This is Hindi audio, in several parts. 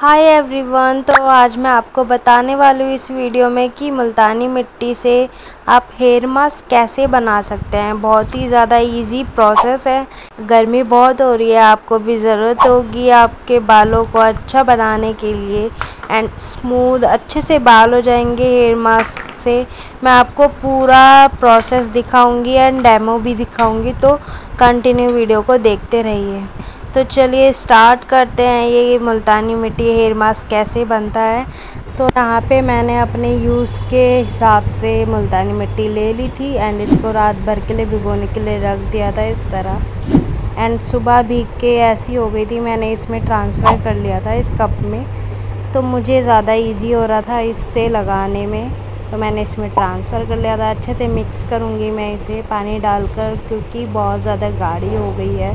हाय एवरीवन तो आज मैं आपको बताने वाली हूँ इस वीडियो में कि मुल्तानी मिट्टी से आप हेयर मास्क कैसे बना सकते हैं। बहुत ही ज़्यादा इजी प्रोसेस है। गर्मी बहुत हो रही है, आपको भी ज़रूरत होगी आपके बालों को अच्छा बनाने के लिए। एंड स्मूथ अच्छे से बाल हो जाएँगे हेयर मास्क से। मैं आपको पूरा प्रोसेस दिखाऊँगी एंड डेमो भी दिखाऊँगी तो कंटिन्यू वीडियो को देखते रहिए। तो चलिए स्टार्ट करते हैं। ये मुल्तानी मिट्टी हेयर मास्क कैसे बनता है? तो यहाँ पे मैंने अपने यूज़ के हिसाब से मुल्तानी मिट्टी ले ली थी एंड इसको रात भर के लिए भिगोने के लिए रख दिया था इस तरह। एंड सुबह भीग के ऐसी हो गई थी, मैंने इसमें ट्रांसफ़र कर लिया था इस कप में। तो मुझे ज़्यादा इजी हो रहा था इससे लगाने में। तो मैंने इसमें ट्रांसफ़र कर लिया था। अच्छे से मिक्स करूँगी मैं इसे पानी डालकर क्योंकि बहुत ज़्यादा गाढ़ी हो गई है।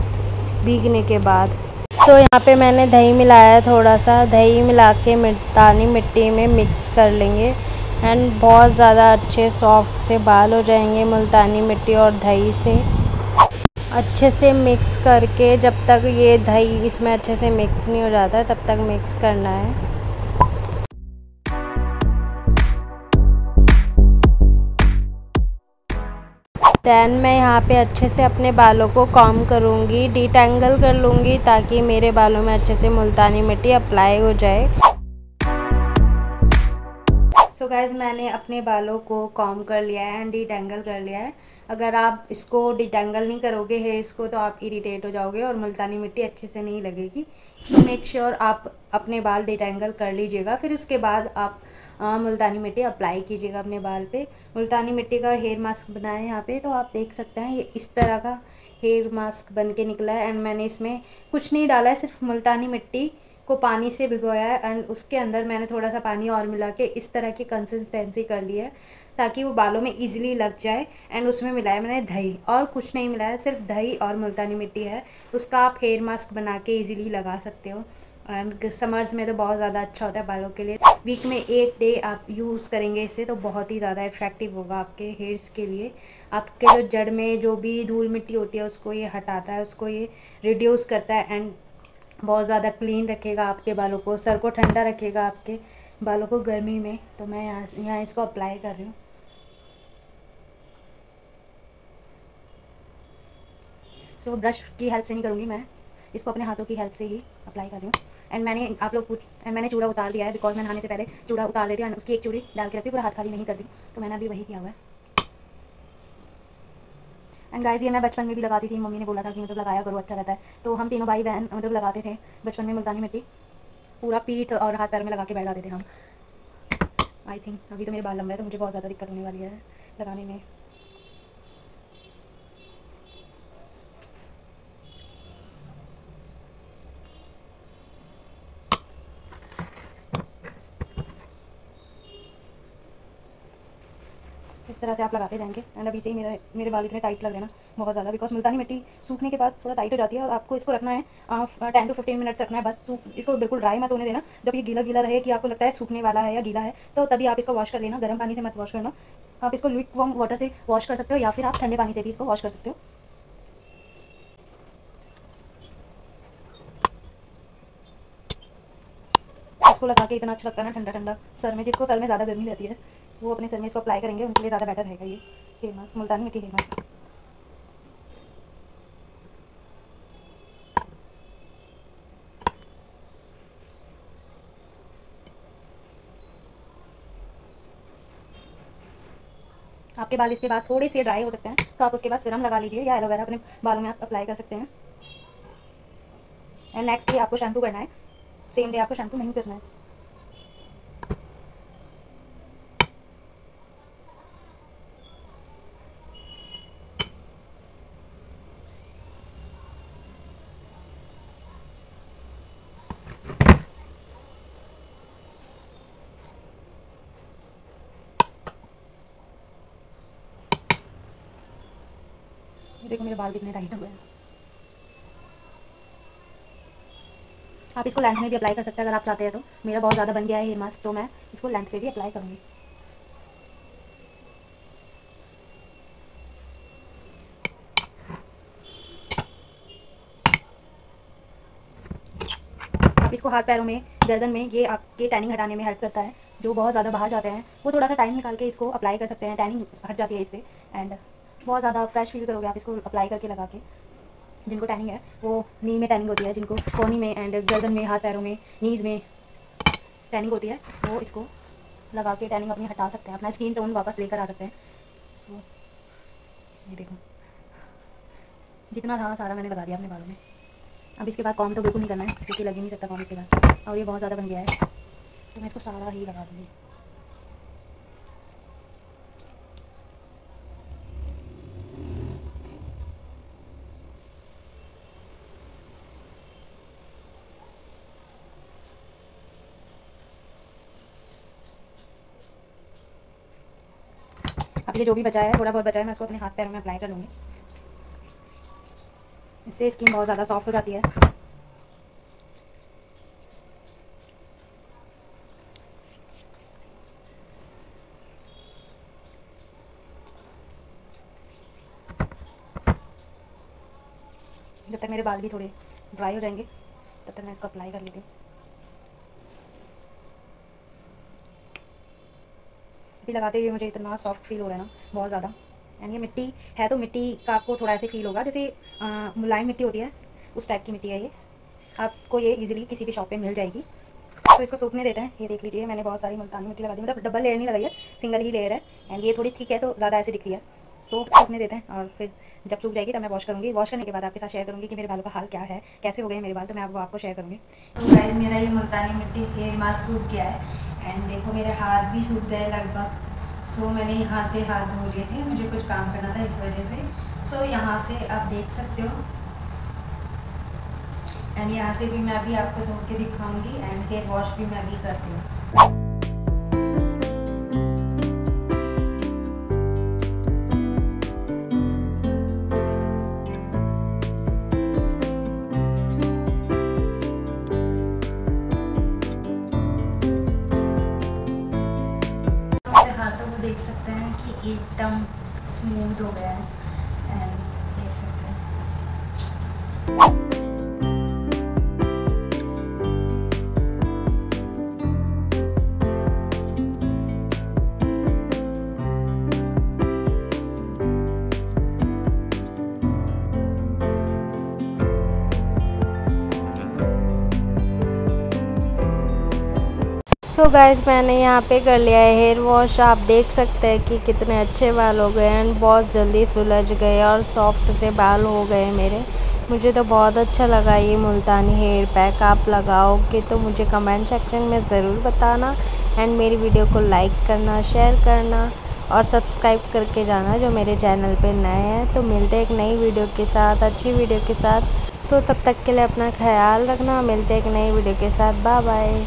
भीगने के बाद। तो यहाँ पे मैंने दही मिलाया थोड़ा सा दही मिला के मिट्टानी मिट्टी में मिक्स कर लेंगे। एंड बहुत ज़्यादा अच्छे सॉफ्ट से बाल हो जाएँगे मुल्तानी मिट्टी और दही से। अच्छे से मिक्स करके जब तक ये दही इसमें अच्छे से मिक्स नहीं हो जाता तब तक मिक्स करना है। दैन मैं यहाँ पे अच्छे से अपने बालों को कॉम करूँगी डिटेंगल कर लूँगी ताकि मेरे बालों में अच्छे से मुल्तानी मिट्टी अप्लाई हो जाए। सो so गाइज़ मैंने अपने बालों को कॉम कर लिया है एंड डिटेंगल कर लिया है। अगर आप इसको डिटेंगल नहीं करोगे हेयर्स को तो आप इरीटेट हो जाओगे और मुल्तानी मिट्टी अच्छे से नहीं लगेगी। तो मेक श्योर sure आप अपने बाल डिटेंगल कर लीजिएगा, फिर उसके बाद आप मुल्तानी मिट्टी अप्लाई कीजिएगा अपने बाल पे। मुल्तानी मिट्टी का हेयर मास्क बनाए यहाँ पे तो आप देख सकते हैं, ये इस तरह का हेयर मास्क बन के निकला है। एंड मैंने इसमें कुछ नहीं डाला है, सिर्फ़ मुल्तानी मिट्टी को पानी से भिगोया है। एंड उसके अंदर मैंने थोड़ा सा पानी और मिला के इस तरह की कंसिस्टेंसी कर ली है, ताकि वो बालों में इजीली लग जाए। एंड उसमें मिलाया मैंने दही, और कुछ नहीं मिलाया, सिर्फ़ दही और मुल्तानी मिट्टी है। उसका आप हेयर मास्क बना के ईजिली लगा सकते हो। एंड समर्स में तो बहुत ज़्यादा अच्छा होता है बालों के लिए। वीक में एक डे आप यूज़ करेंगे इसे तो बहुत ही ज़्यादा इफ़ेक्टिव होगा आपके हेयर्स के लिए। आपके जो जड़ में जो भी धूल मिट्टी होती है उसको ये हटाता है उसको ये रिड्यूस करता है एंड बहुत ज़्यादा क्लीन रखेगा आपके बालों को। सर को ठंडा रखेगा आपके बालों को गर्मी में। तो मैं यहाँ यहाँ इसको अप्लाई कर रही हूँ। सो so, ब्रश की हेल्प से नहीं करूँगी मैं। इसको अपने हाथों की हेल्प से ही अप्लाई कर रही हूँ। एंड मैंने आप लोग एंड मैंने चूड़ा उतार दिया है बिकॉज़ मैं नहाने से पहले चूड़ा उतार देती हूँ उसकी एक चूड़ी डाल के रखती पूरा हाथ खाली नहीं करती तो मैंने अभी वही किया हुआ है। एंड गाइज़ ये मैं बचपन में भी लगाती थी। मम्मी ने बोला था कि मतलब लगाया करो अच्छा रहता है। तो हम तीनों भाई बहन मतलब लगाते थे बचपन में मुल्तानी मिट्टी। पूरा पीठ और हाथ पैर में लगा के बैठ जाते थे हम। आई थिंक अभी तो मेरे बाल लंबे है तो मुझे बहुत ज़्यादा दिक्कत होने वाली है लगाने में। इस तरह से आप लगाते जाएँगे। एंड अभी से ही मेरे मेरे बाल इतने टाइट लग रहे हैं ना, बहुत ज़्यादा। बिकॉज़ मुल्तानी मिट्टी, सूखने के बाद थोड़ा टाइट हो जाती है और आपको इसको रखना है टेन टू फिफ्टीन मिनट्स रखना है। बस सूख, इसको बिल्कुल ड्राई मत होने देना। जब ये गीला गीला रहे कि आपको लगता है सूखने वाला है या गीला है तो तभी आप इसको वॉश कर लेना। गर्म पानी से मत वॉश करना। आप इसको लुक वॉम वाटर से वॉश कर सकते हो या फिर आप ठंडे पानी से भी इसको वॉश कर सकते हो। इसको लगा के इतना अच्छा लगता है ना ठंडा ठंडा, सर में जिसको सर में ज़्यादा गर्मी रहती है, वो अपने सर में इसको अप्लाई करेंगे, उनके लिए ज़्यादा बेटर रहेगा ये हेयर मास्क मुल्तानी मिट्टी मास्क आपके बाल इसके बाद थोड़े से ड्राई हो सकते हैं तो आप उसके बाद सिरम लगा लीजिए या एलोवेरा अपने बालों में आप अप्लाई कर सकते हैं। एंड नेक्स्ट डे आपको शैम्पू करना है सेम डे आपको शैम्पू नहीं करना है। देखो मेरे बाल कितने टाइट हुए आप इसको लेंथ में भी अप्लाई कर सकते हैं, अगर आप चाहते हैं तो। मेरा बहुत ज़्यादा बन गया है हेयर मास्क तो मैं इसको लेंथ पे भी अप्लाई करूँगी। आप इसको हाथ पैरों में, गर्दन में, ये आपके टैनिंग हटाने में हेल्प करता है। जो बहुत ज़्यादा बाहर जाते हैं, वो थोड़ा सा टाइम निकाल के इसको अप्लाई कर सकते हैं। टैनिंग हट जाती है इससे एंड बहुत ज़्यादा फ्रेश फील करोगे आप इसको अप्लाई करके लगा के। जिनको टैनिंग है वो नी में टैनिंग होती है जिनको कोनी में एंड गर्दन में हाथ पैरों में नीज़ में टैनिंग होती है वो इसको लगा के टैनिंग अपनी हटा सकते हैं अपना स्किन टोन वापस लेकर आ सकते हैं। सो so, ये देखो। जितना था सारा मैंने लगा दिया अपने बालों में। अब इसके बाद कॉम तो बिल्कुल नहीं करना है क्योंकि लग ही नहीं सकता कॉम इसके बाद। और ये बहुत ज़्यादा बन गया है तो मैं इसको सारा ही लगा दूँगी। ये जो भी बचा है, थोड़ा बहुत बचा है, मैं उसको अपने हाथ पैरों में अप्लाई कर लूँगी। इससे स्किन बहुत ज़्यादा सॉफ्ट हो जाती है। जब तक मेरे बाल भी थोड़े ड्राई हो जाएँगे, तब तक मैं इसको अप्लाई कर लेती हूँ। अभी लगाते हुए मुझे इतना सॉफ्ट फील हो रहा है ना, बहुत ज़्यादा। एंड ये मिट्टी है तो मिट्टी का आपको थोड़ा ऐसे फील होगा, जैसे मुलायम मिट्टी होती है, उस टाइप की मिट्टी है ये। आपको ये इजीली किसी भी शॉप पे मिल जाएगी। तो इसको सूखने देते हैं। ये देख लीजिए, मैंने बहुत सारी मुल्तानी मिट्टी लगा दी। मतलब डबल लेयर नहीं लगाई है सिंगल ही लेयर है। एंड ये थोड़ी थिक है तो ज़्यादा ऐसे दिख रही है। सो सूखने देते हैं और फिर जब सूख जाएगी तब मैं वॉश करूँगी। वॉश करने के बाद आपके साथ शेयर करूँगी कि मेरे बालों का हाल क्या है, कैसे हो गए मेरे बाल तो मैं आपको आपको शेयर करूँगी। तो मेरा ये मुल्तानी मिट्टी हेयर मास्क सूख गया है? एंड देखो मेरे हाथ भी सूख गए लगभग। सो so, मैंने यहाँ से हाथ धो लिए थे मुझे कुछ काम करना था इस वजह से। सो so, यहाँ से आप देख सकते हो। एंड यहाँ से भी मैं अभी आपको धो के दिखाऊँगी एंड हेयर वॉश भी मैं अभी करती हूँ। एकदम स्मूथ हो गया है। सो so गाइस मैंने यहाँ पे कर लिया है हेयर वॉश आप देख सकते हैं कि कितने अच्छे बाल हो गए एंड बहुत जल्दी सुलझ गए और सॉफ्ट से बाल हो गए मेरे। मुझे तो बहुत अच्छा लगा ये मुल्तानी हेयर पैक आप लगाओगे तो मुझे कमेंट सेक्शन में ज़रूर बताना एंड मेरी वीडियो को लाइक करना शेयर करना और सब्सक्राइब करके जाना जो मेरे चैनल पे नए हैं। तो मिलते एक नई वीडियो के साथ, अच्छी वीडियो के साथ। तो तब तक के लिए अपना ख्याल रखना। मिलते एक नई वीडियो के साथ। Bye bye